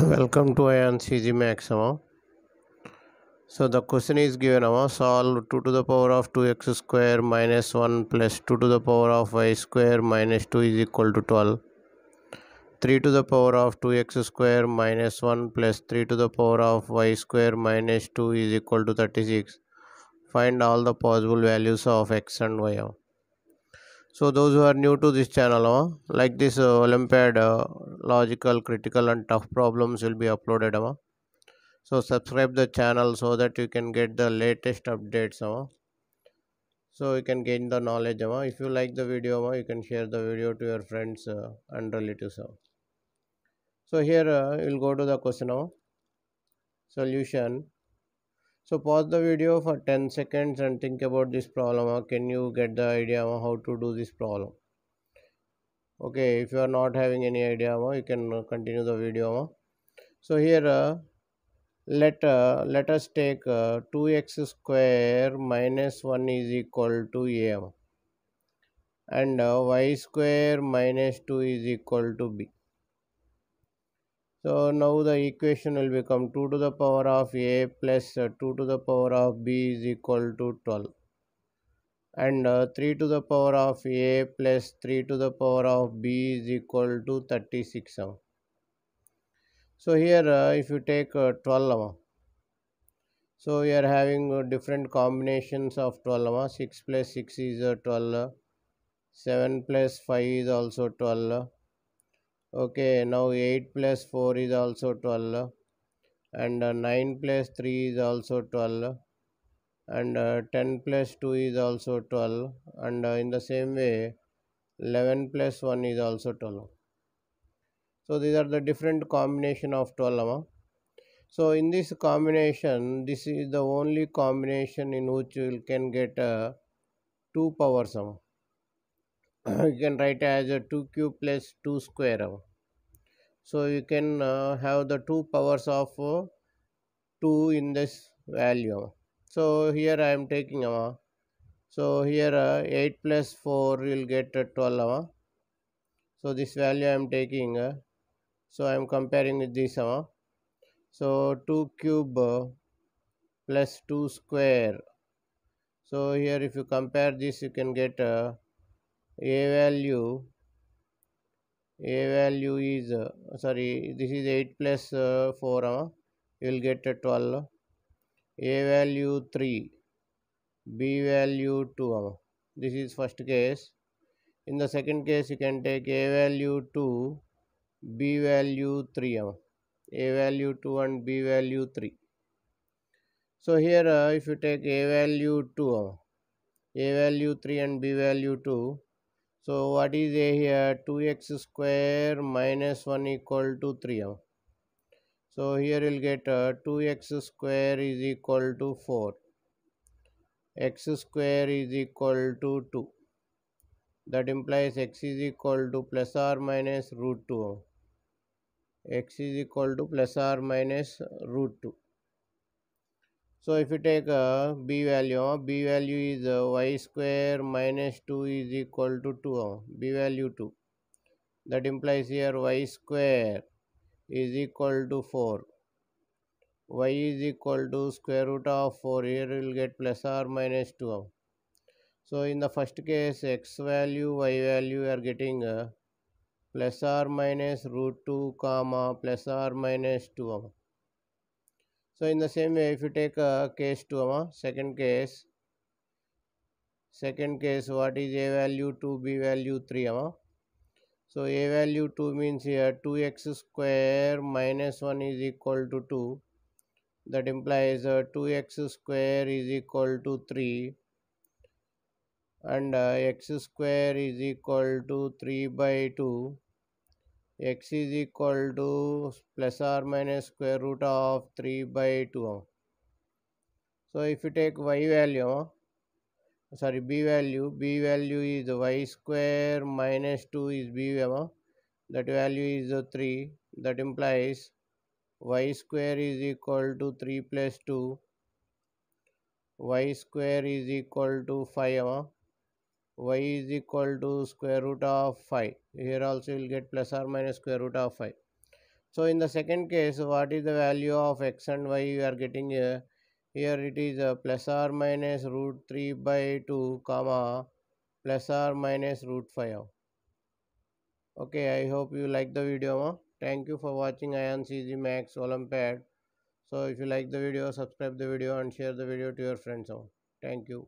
Welcome to Ayaan's Easy Math. So the question is given amma, solve 2 to the power of 2x square minus 1 plus 2 to the power of y square minus 2 is equal to 12. 3 to the power of 2x square minus 1 plus 3 to the power of y square minus 2 is equal to 36. Find all the possible values of x and y. So those who are new to this channel, like this uh, Olympiad uh, logical, critical and tough problems will be uploaded. amma. So subscribe the channel so that you can get the latest updates. amma. So you can gain the knowledge. amma. If you like the video, amma, you can share the video to your friends uh, and relatives. amma. So here uh, you'll go to the question. amma. Solution. So pause the video for 10 seconds and think about this problem. uh, Can you get the idea of how to do this problem? Okay, if you are not having any idea, you can uh, continue the video. So here uh, let uh, let us take uh, 2x square minus 1 is equal to a and y square minus 2 is equal to b. So now the equation will become 2 to the power of a uh, 2 to the power of b is equal to 12 and uh, 3 to the power of a plus 3 to the power of b is equal to 36 uh. so here uh, if you take uh, 12 uh, so we are having uh, different combinations of 12 uh, 6 plus 6 is uh, 12 uh, 7 plus 5 is also 12 uh, okay now 8 plus 4 is also 12 uh, and uh, 9 plus 3 is also 12 uh, and uh, 10 plus 2 is also 12 and uh, in the same way 11 plus 1 is also 12 so these are the different combination of 12 amma. so in this combination this is the only combination in which you can get uh, two powers amma. you can write as a 2 cube plus 2 square amma. so you can uh, have the two powers of uh, 2 in this value. So here i am taking amma. so here uh, 8 plus 4 will get uh, 12 amma. so this value i am taking uh, so i am comparing with this amma. so 2 cube uh, plus 2 square so here if you compare this you can get uh, a value a value is uh, sorry this is 8 plus uh, 4 uh, you will get a 12 a value 3 b value 2 uh, this is first case. In the second case you can take a value 2 b value 3 uh, a value 2 and b value 3 so here uh, if you take a value 2 uh, a value 3 and b value 2 so what is a here? 2x square minus 1 equal to 3 uh. So here you'll get uh, 2x square is equal to 4 x square is equal to 2 that implies x is equal to plus or minus root 2 uh. x is equal to plus or minus root 2 so if you take uh, b value, uh, b value is uh, y square minus 2 is equal to 2, uh, b value 2. That implies here y square is equal to 4. y is equal to square root of 4, here we will get plus or minus 2. uh. So in the first case x value, y value we are getting uh, plus or minus root 2 comma plus or minus 2. uh. So in the same way, if you take a case 2, uh, second case, second case, what is a value 2, b value 3, uh, so a value 2 means here 2x square minus 1 is equal to 2. That implies uh, 2x square is equal to 3 and uh, x square is equal to 3 by 2 x is equal to plus or minus square root of 3 by 2 so if you take y value sorry b value b value is y square minus 2 is b value that value is uh, 3 that implies y square is equal to 3 plus 2 y square is equal to 5 uh, y is equal to square root of 5 here also you will get plus or minus square root of 5 so in the second case what is the value of x and y you are getting here here it is uh, plus or minus root 3 by 2 comma plus or minus root 5 okay i hope you like the video huh? thank you for watching Ayaan's Easy Math olympiad so if you like the video subscribe the video and share the video to your friends huh? thank you